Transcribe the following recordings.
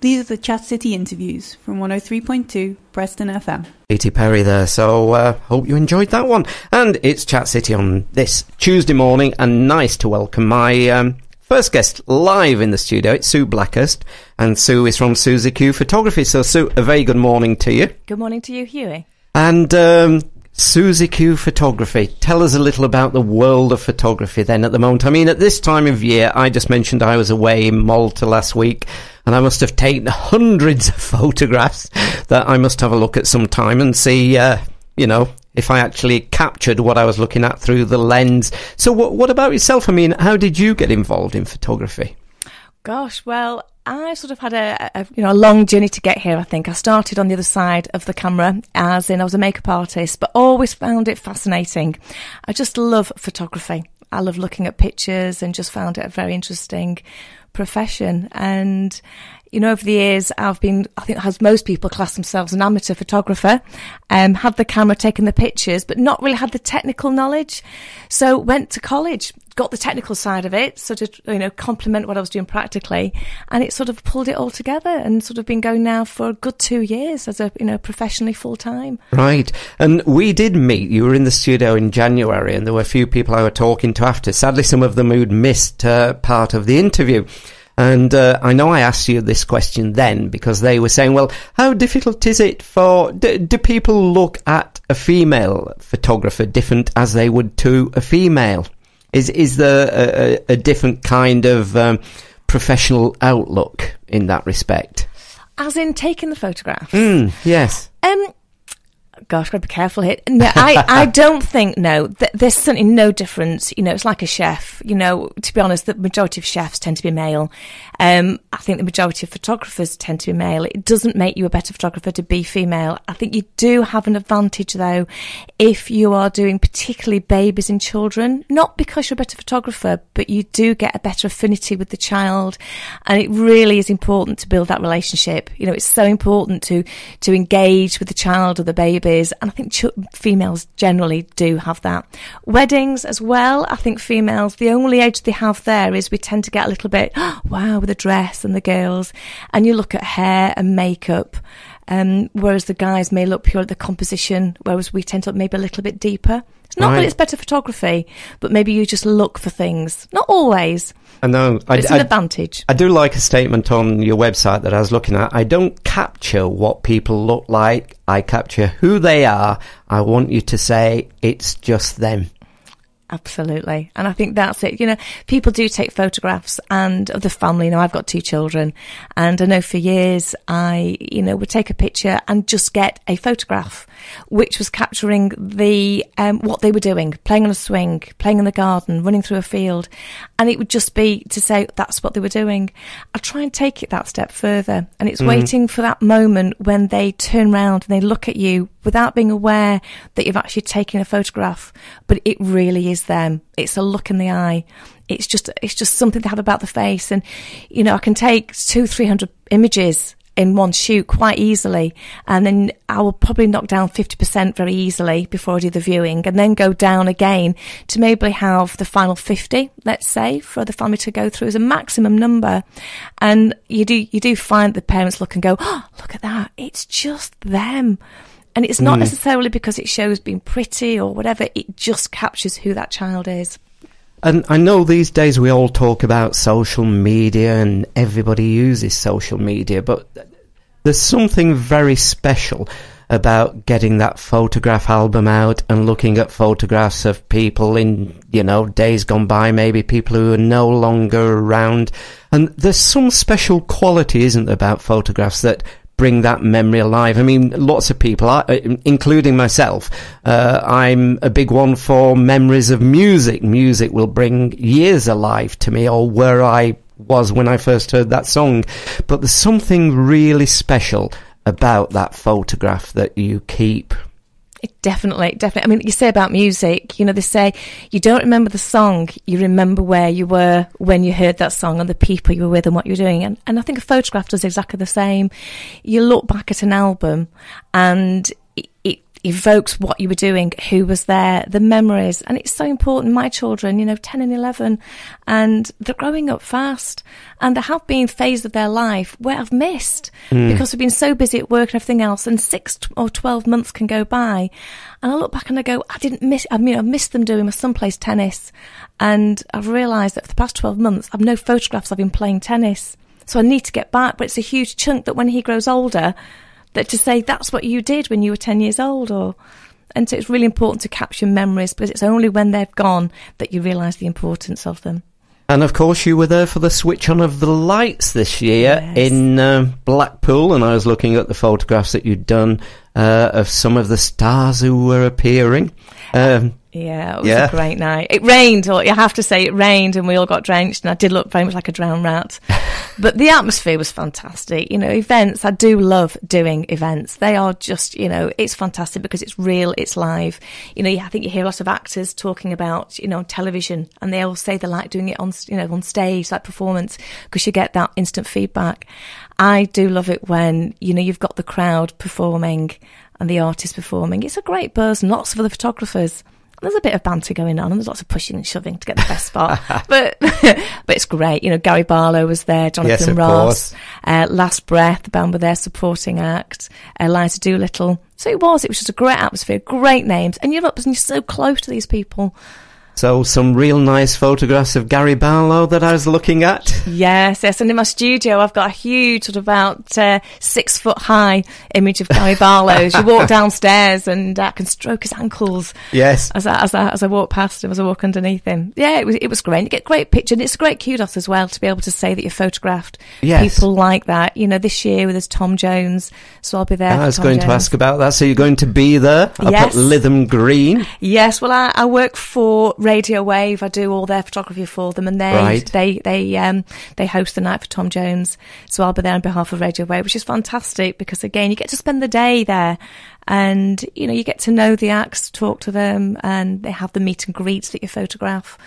These are the Chat City interviews from 103.2 Preston FM. Katy Perry there, so uh, hope you enjoyed that one. And it's Chat City on this Tuesday morning, and nice to welcome my um, first guest live in the studio. It's Sue Blackhurst, and Sue is from Susie Q Photography. So, Sue, a very good morning to you. Good morning to you, Hughie. And um, Susie Q Photography. Tell us a little about the world of photography then at the moment. I mean, at this time of year, I just mentioned I was away in Malta last week and I must have taken hundreds of photographs that I must have a look at some time and see, uh, you know, if I actually captured what I was looking at through the lens. So, what, what about yourself? I mean, how did you get involved in photography? Gosh, well, I sort of had a, a, you know a long journey to get here. I think I started on the other side of the camera, as in I was a makeup artist, but always found it fascinating. I just love photography. I love looking at pictures and just found it a very interesting profession. And, you know, over the years, I've been, I think as most people class themselves an amateur photographer, um, had the camera taking the pictures, but not really had the technical knowledge. So went to college, got the technical side of it, sort of, you know, complement what I was doing practically. And it sort of pulled it all together and sort of been going now for a good two years as a, you know, professionally full time. Right. And we did meet. You were in the studio in January and there were a few people I were talking to after. Sadly, some of them who'd missed uh, part of the interview. And uh, I know I asked you this question then because they were saying, well, how difficult is it for, do, do people look at a female photographer different as they would to a female? Is, is there a, a, a different kind of um, professional outlook in that respect? As in taking the photographs? Mm, yes. Um, gosh, gotta be careful here. No, I, I don't think no. Th- there's certainly no difference. You know, it's like a chef. You know, to be honest, the majority of chefs tend to be male. Um, I think the majority of photographers tend to be male. It doesn't make you a better photographer to be female. I think you do have an advantage though, if you are doing particularly babies and children. Not because you're a better photographer, but you do get a better affinity with the child, and it really is important to build that relationship. You know, it's so important to to engage with the child or the baby and I think ch- females generally do have that. Weddings as well, I think females, the only edge they have there is we tend to get a little bit, oh, wow, with the dress and the girls, and you look at hair and makeup. Um, whereas the guys may look pure at the composition, whereas we tend to look maybe a little bit deeper. It's not right. that it's better photography, but maybe you just look for things. Not always. I know. I, it's an I, advantage. I do like a statement on your website that I was looking at. I don't capture what people look like. I capture who they are. I want you to say it's just them. Absolutely. And I think that's it. You know, people do take photographs and of the family. You know, I've got two children and I know for years I, you know, would take a picture and just get a photograph, which was capturing the, um, what they were doing, playing on a swing, playing in the garden, running through a field. And it would just be to say that's what they were doing. I try and take it that step further and it's mm-hmm. waiting for that moment when they turn around and they look at you without being aware that you've actually taken a photograph, but it really is them. It's a look in the eye. It's just, it's just something they have about the face. And, you know, I can take two, three hundred images in one shoot quite easily. And then I will probably knock down 50% very easily before I do the viewing and then go down again to maybe have the final 50, let's say, for the family to go through as a maximum number. And you do, you do find the parents look and go, oh, look at that. It's just them. And it's not mm. necessarily because it shows being pretty or whatever, it just captures who that child is. And I know these days we all talk about social media and everybody uses social media, but there's something very special about getting that photograph album out and looking at photographs of people in, you know, days gone by, maybe people who are no longer around. And there's some special quality, isn't there, about photographs that bring that memory alive. I mean, lots of people, uh, including myself, uh, I'm a big one for memories of music. Music will bring years alive to me or where I was when I first heard that song. But there's something really special about that photograph that you keep Definitely, definitely. I mean, you say about music, you know, they say you don't remember the song, you remember where you were when you heard that song and the people you were with and what you're doing. And, and I think a photograph does exactly the same. You look back at an album and it, it, evokes what you were doing, who was there, the memories. And it's so important. My children, you know, 10 and 11, and they're growing up fast. And there have been phases of their life where I've missed Hmm. because we've been so busy at work and everything else. And six or 12 months can go by. And I look back and I go, I didn't miss, I mean, I've missed them doing, my son plays tennis. And I've realised that for the past 12 months, I've no photographs of him playing tennis. So I need to get back, but it's a huge chunk that when he grows older, that to say that's what you did when you were 10 years old or and so it's really important to capture memories because it's only when they've gone that you realise the importance of them And of course, you were there for the switch on of the lights this year Yes. in uh, Blackpool, and I was looking at the photographs that you'd done uh, of some of the stars who were appearing. Um, yeah it was Yeah. a great night. It rained or you have to say it rained and we all got drenched and I did look very much like a drowned rat. But the atmosphere was fantastic. You know events I do love doing events. They are just you know it's fantastic because it's real it's live. You know I think you hear a lot of actors talking about you know television and they all say they like doing it on you know on stage like performance because you get that instant feedback. I do love it when you know you've got the crowd performing and the artist performing it's a great buzz and lots of other photographers there's a bit of banter going on and there's lots of pushing and shoving to get the best spot. but but it's great. You know, Gary Barlow was there, Jonathan Yes, of Ross, uh, Last Breath, the band were there supporting act, Eliza Liza Doolittle. So it was, it was just a great atmosphere, great names. And you're up and you're so close to these people. So, some real nice photographs of Gary Barlow that I was looking at. Yes, yes. And in my studio, I've got a huge, sort of about uh, six foot high image of Gary Barlow. you walk downstairs and uh, I can stroke his ankles. Yes. as I, as I, as I walk past him, as I walk underneath him. Yeah, it was it was great. You get great picture, and it's a great kudos as well to be able to say that you photographed Yes. people like that. You know, this year with us Tom Jones, so I'll be there. I was Tom going to ask about that. So, you're going to be there up Yes. at Lytham Green. Yes, well, I, I work for Radio Wave. I do all their photography for them, and they Right. they they um they host the night for Tom Jones. So I'll be there on behalf of Radio Wave, which is fantastic because again, you get to spend the day there, and you know you get to know the acts, talk to them, and they have the meet and greets that you photograph.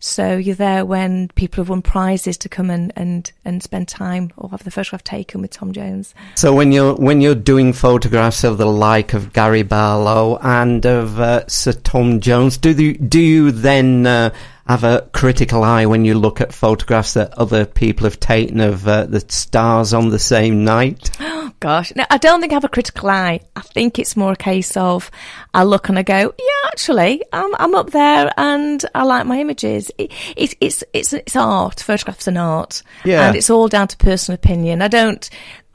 So you're there when people have won prizes to come and, and, and spend time or have the photograph taken with Tom Jones. So when you're when you're doing photographs of the like of Gary Barlow and of uh, Sir Tom Jones, do you, do you then uh, have a critical eye when you look at photographs that other people have taken of uh, the stars on the same night? Oh, gosh, no, I don't think I have a critical eye. I think it's more a case of I look and I go, yeah, actually, I'm, I'm up there and I like my images. It, it, it's it's it's art. Photographs an art, Yeah. and it's all down to personal opinion. I don't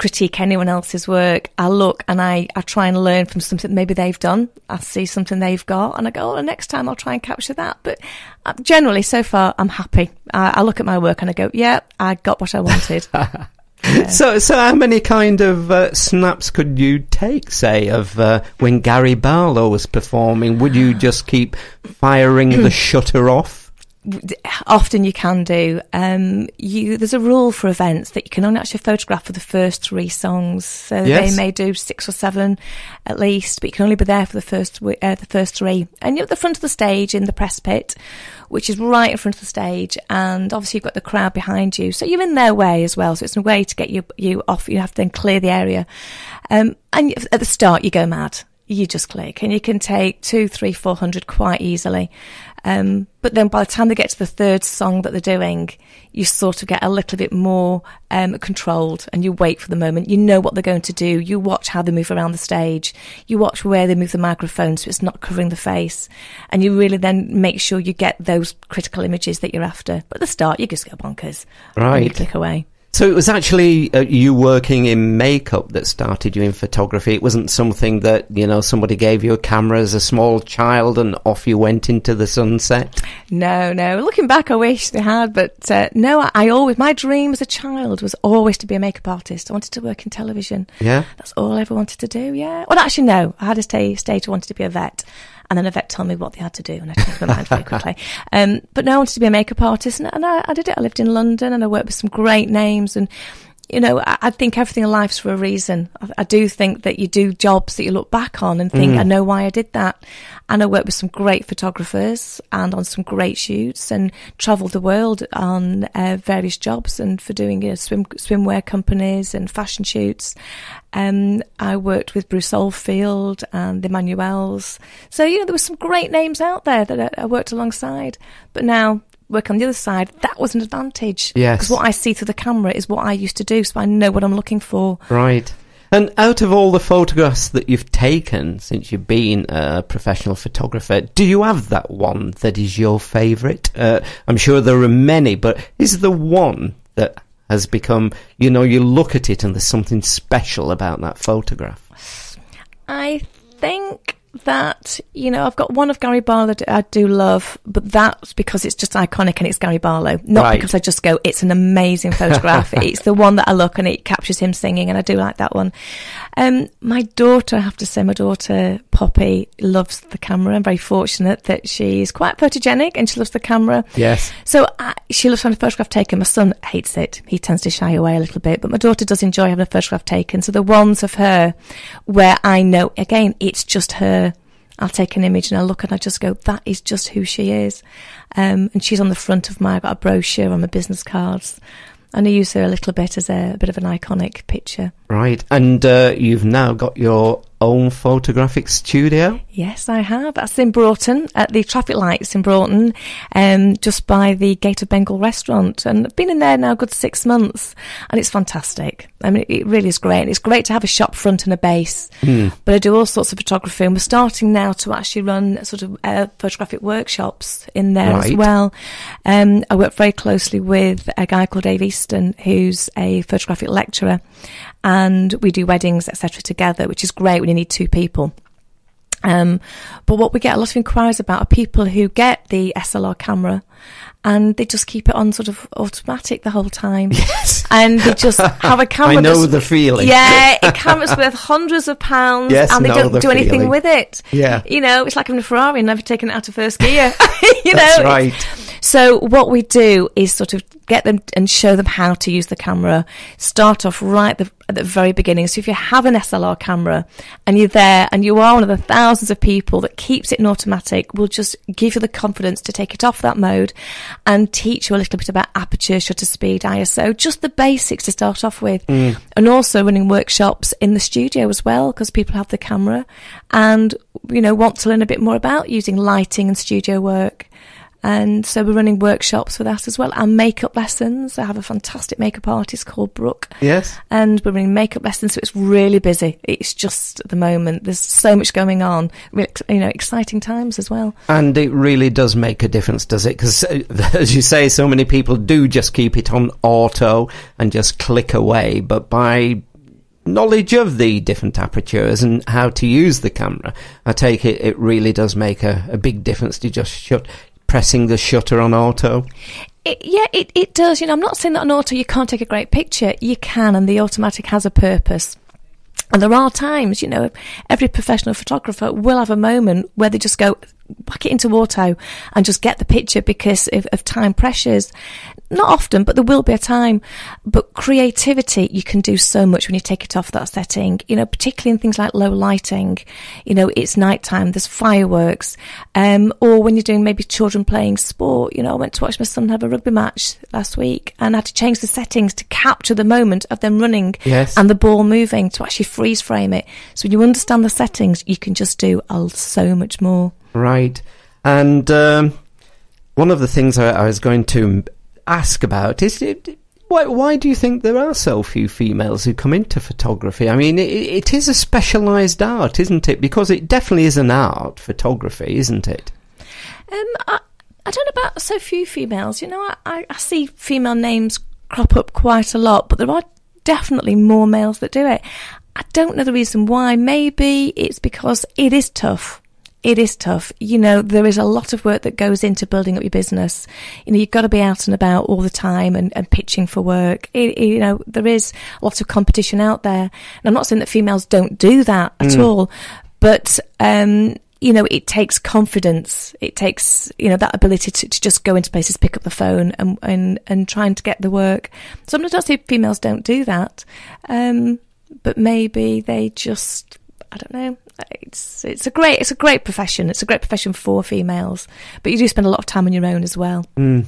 critique anyone else's work. I look and I, I try and learn from something maybe they've done. I see something they've got and I go, oh, next time I'll try and capture that. But uh, generally, so far, I'm happy. I, I look at my work and I go, yeah, I got what I wanted. So so how many kind of uh, snaps could you take, say, of uh, when Gary Barlow was performing? Would you just keep firing the shutter off? Often you can do. Um, you there's a rule for events that you can only actually photograph for the first three songs. So Yes. they may do six or seven at least, but you can only be there for the first uh, the first three. And you're at the front of the stage in the press pit, which is right in front of the stage, and obviously you've got the crowd behind you, so you're in their way as well. So it's a way to get you you off. You have to then clear the area, um, and at the start you go mad. You just click, and you can take two, three, four hundred quite easily. Um, but then by the time they get to the third song that they're doing, you sort of get a little bit more um, controlled and you wait for the moment. You know what they're going to do. You watch how they move around the stage. You watch where they move the microphone so it's not covering the face. And you really then make sure you get those critical images that you're after. But at the start, you just go bonkers. And you click away. So it was actually uh, you working in makeup that started you in photography. It wasn't something that you know somebody gave you a camera as a small child and off you went into the sunset. No, no. Looking back, I wish they had, but uh, no. I, I always my dream as a child was always to be a makeup artist. I wanted to work in television. Yeah. That's all I ever wanted to do. Yeah. Well, actually, no. I had a stay, stage. I wanted to be a vet, and then a vet told me what they had to do, and I changed my mind very quickly. Um, but no, I wanted to be a makeup artist, and, and I, I did it. I lived in London, and I worked with some great names, and you know, I, I think everything in life's for a reason. I, I do think that you do jobs that you look back on and think, Mm. I know why I did that. And I worked with some great photographers and on some great shoots and travelled the world on uh, various jobs and for doing you know, swim swimwear companies and fashion shoots. Um, I worked with Bruce Oldfield and the Emanuels. So, you know, there were some great names out there that I, I worked alongside. But now, work on the other side, that was an advantage. Yes. Because what I see through the camera is what I used to do, so I know what I'm looking for. Right. And out of all the photographs that you've taken since you've been a professional photographer, do you have that one that is your favourite? Uh, I'm sure there are many, but is the one that has become, you know, you look at it and there's something special about that photograph? I think that you know I've got one of Gary Barlow that I do love, but that's because it's just iconic and it's Gary Barlow, not Right. because I just go it's an amazing photograph. it's the one that I look and it captures him singing, and I do like that one. Um, my daughter, I have to say, my daughter Poppy loves the camera. I'm very fortunate that she's quite photogenic and she loves the camera. Yes. So uh, she loves having a photograph taken. My son hates it. He tends to shy away a little bit, but my daughter does enjoy having a photograph taken. So the ones of her where I know, again, it's just her. I'll take an image and I'll look and I just go, that is just who she is. Um, and she's on the front of my, I've got a brochure on my business cards. And I use her a little bit as a, a bit of an iconic picture. Right. And uh, you've now got your own photographic studio? Yes, I have. That's in Broughton, at the traffic lights in Broughton, um, just by the Gate of Bengal restaurant. And I've been in there now a good six months, and it's fantastic. I mean, it really is great. And it's great to have a shop front and a base. But I do all sorts of photography, and we're starting now to actually run sort of uh, photographic workshops in there as well. Um, I work very closely with a guy called Dave Easton, who's a photographic lecturer, and we do weddings, etc., together, which is great when you need two people. Um, but what we get a lot of inquiries about are people who get the SLR camera and they just keep it on sort of automatic the whole time. Yes. And they just have a camera. I know that's- the feeling. Yeah, it cameras worth hundreds of pounds Yes, and they don't the do anything feeling. with it. Yeah. You know, it's like having a Ferrari and never taken it out of first gear. you That's know, right. So what we do is sort of get them and show them how to use the camera. Start off right the, at the very beginning. So if you have an SLR camera and you're there and you are one of the thousands of people that keeps it in automatic, we'll just give you the confidence to take it off that mode and teach you a little bit about aperture, shutter speed, ISO, just the basics to start off with. Mm. And also running workshops in the studio as well because people have the camera and, you know, want to learn a bit more about using lighting and studio work. And so we're running workshops for that as well. And makeup lessons. I have a fantastic makeup artist called Brooke. Yes. And we're running makeup lessons, so it's really busy. It's just at the moment. There's so much going on. Really, you know, exciting times as well. And it really does make a difference, does it? Because, as you say, so many people do just keep it on auto and just click away. But by knowledge of the different apertures and how to use the camera, I take it it really does make a, a big difference to just shut pressing the shutter on auto. It, yeah, it, it does. You know, I'm not saying that on auto you can't take a great picture. You can, and the automatic has a purpose. And there are times, you know, every professional photographer will have a moment where they just go, whack it into auto and just get the picture because of, of time pressures. Not often, but there will be a time. But creativity, you can do so much when you take it off that setting, you know, particularly in things like low lighting. You know, it's nighttime, there's fireworks, um, or when you're doing maybe children playing sport. You know, I went to watch my son have a rugby match last week and I had to change the settings to capture the moment of them running Yes. and the ball moving to actually freeze frame it. So when you understand the settings, you can just do so much more. Right. And um, one of the things I, I was going to ask about is it, why, why do you think there are so few females who come into photography? I mean, it, it is a specialised art, isn't it? Because it definitely is an art, photography, isn't it? Um, I, I don't know about so few females. You know, I, I see female names crop up quite a lot, but there are definitely more males that do it. I don't know the reason why. Maybe it's because it is tough. It is tough. You know, there is a lot of work that goes into building up your business. You know, you've got to be out and about all the time and, and pitching for work. It, you know, there is a lot of competition out there. And I'm not saying that females don't do that at all, but, um, you know, it takes confidence. It takes, you know, that ability to, to just go into places, pick up the phone and, and, and trying to get the work. Sometimes I say females don't do that. Um, but maybe they just, I don't know. It's it's a great it's a great profession. It's a great profession for females, but you do spend a lot of time on your own as well. Mm.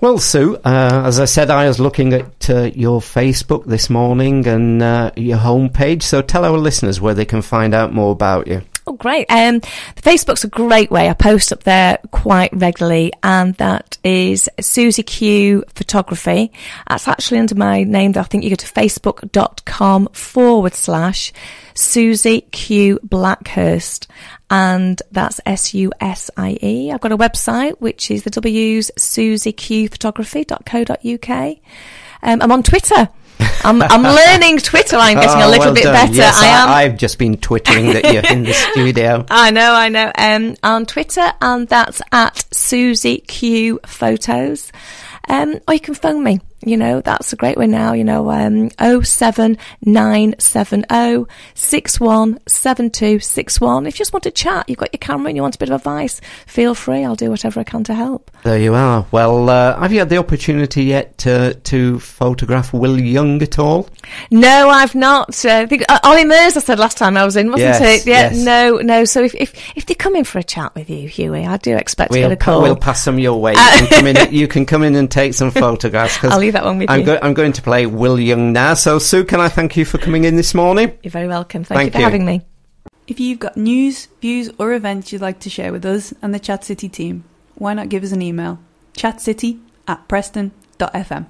Well, Sue, uh, as I said, I was looking at uh, your Facebook this morning and uh, your homepage. So tell our listeners where they can find out more about you. Oh, great. Um, Facebook's a great way. I post up there quite regularly, and that is Susie Q Photography. That's actually under my name, though. I think you go to facebook.com forward slash Susie Q Blackhurst, and that's S U S I E. I've got a website, which is the W's susieqphotography.co.uk. Um, I'm on Twitter. I'm, I'm learning Twitter. I'm getting oh, a little well bit done. better. Yes, I am. I've just been twittering that you're in the studio. I know, I know. Um, on Twitter, and that's at Susie Q Photos. Um, or you can phone me. You know, that's a great way now. You know, um, 07970 617261. If you just want to chat, you've got your camera and you want a bit of advice, feel free. I'll do whatever I can to help. There you are. Well, uh, have you had the opportunity yet to, to photograph Will Young at all? No, I've not. Uh, I think uh, Olly Murs, I said last time I was in, wasn't Yes, it? Yeah, yes. no, no. So if, if if they come in for a chat with you, Hughie, I do expect to We'll, get a call. we'll pass them your way. You can, come in, you can come in and take some photographs. 'cause I'll leave that one with I'm, you. go- I'm going to play Will Young now. So, Sue, can I thank you for coming in this morning? You're very welcome. Thank, Thank you for you. having me. If you've got news, views, or events you'd like to share with us and the Chat City team, why not give us an email? chatcity at preston.fm.